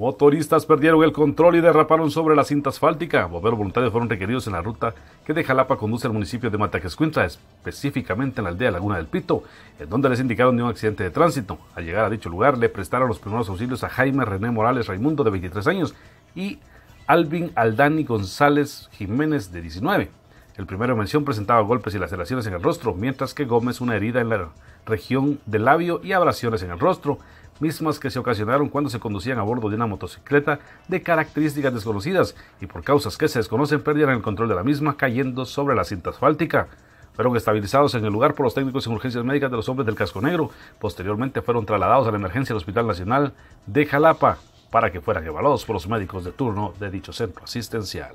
Motoristas perdieron el control y derraparon sobre la cinta asfáltica. Bomberos voluntarios fueron requeridos en la ruta que de Jalapa conduce al municipio de Mataquescuintla, específicamente en la aldea Laguna del Pito, en donde les indicaron de un accidente de tránsito. Al llegar a dicho lugar, le prestaron los primeros auxilios a Jaime René Morales Raimundo, de 23 años, y Alvin Aldani González Jiménez, de 19. El primero en mención presentaba golpes y laceraciones en el rostro, mientras que Gómez una herida en la región del labio y abrasiones en el rostro mismas que se ocasionaron cuando se conducían a bordo de una motocicleta de características desconocidas y por causas que se desconocen perdieron el control de la misma cayendo sobre la cinta asfáltica. Fueron estabilizados en el lugar por los técnicos en urgencias médicas de los hombres del casco negro. Posteriormente fueron trasladados a la emergencia del Hospital Nacional de Jalapa para que fueran evaluados por los médicos de turno de dicho centro asistencial.